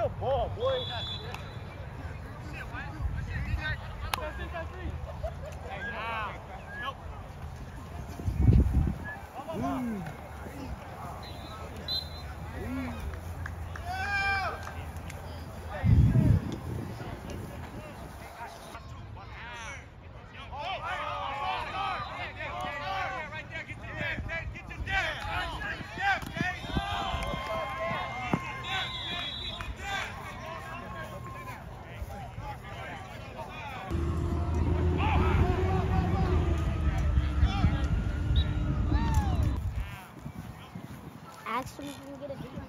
Good ball, boy. Hum. actually going to get a good one.